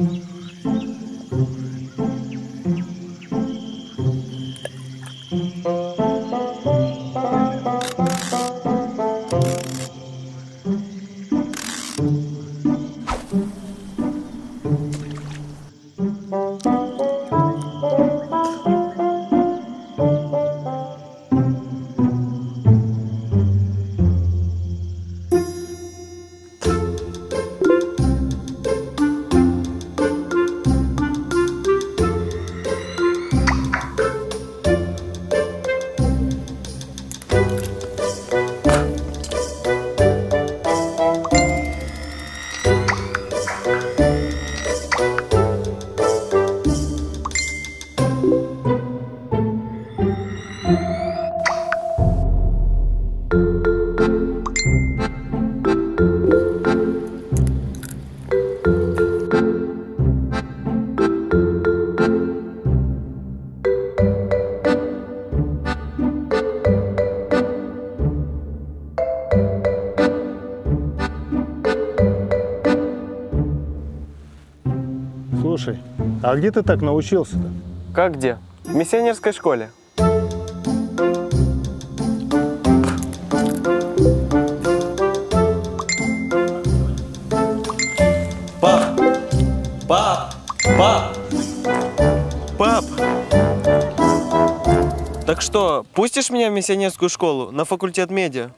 Mm-hmm. Слушай, а где ты так научился-то? Как где? В миссионерской школе. Пап! Пап! Пап! Пап! Так что, пустишь меня в миссионерскую школу на факультет медиа?